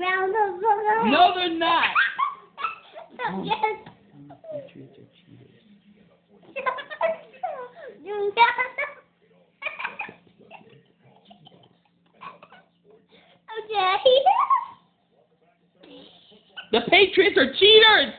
round of applause. No, they're not. yes. Okay. The Patriots are cheaters.